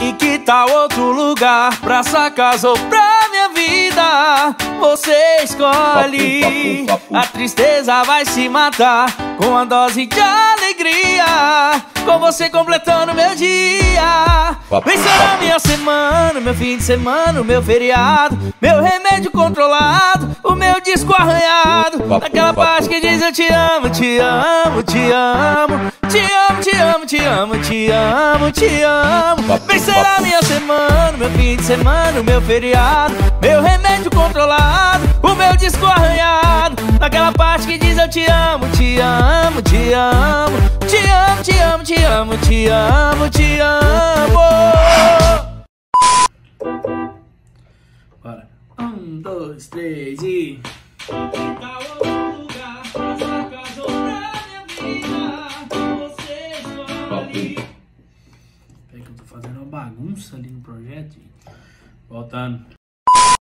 E que tal outro lugar pra sua casa ou pra minha vida? Você escolhe. A tristeza vai se matar com a dose de alegria. Com você completando meu dia. Vem ser a minha semana, meu fim de semana, meu feriado. Meu remédio controlado, o meu disco arranhado. Naquela parte que diz eu te amo, te amo, te amo. Te amo, amo, te amo, te amo, te amo. Vem ser a minha semana, meu fim de semana, meu feriado. Meu remédio controlado, o meu disco arranhado. Naquela parte que diz eu te amo, te amo, te amo. Te amo, te amo, te amo, te amo, te amo. Bora. Um, dois, três e. bagunça ali no projeto. Voltando.